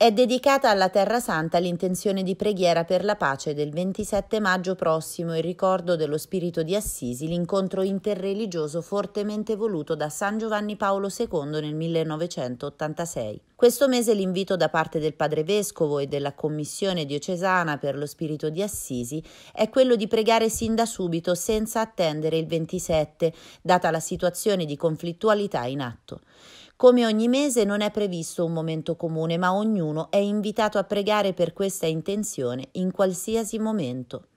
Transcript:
È dedicata alla Terra Santa l'intenzione di preghiera per la pace del 27 maggio prossimo in ricordo dello Spirito di Assisi, l'incontro interreligioso fortemente voluto da San Giovanni Paolo II nel 1986. Questo mese l'invito da parte del Padre Vescovo e della Commissione diocesana per lo Spirito di Assisi è quello di pregare sin da subito senza attendere il 27, data la situazione di conflittualità in atto. Come ogni mese non è previsto un momento comune, ma ognuno è invitato a pregare per questa intenzione in qualsiasi momento.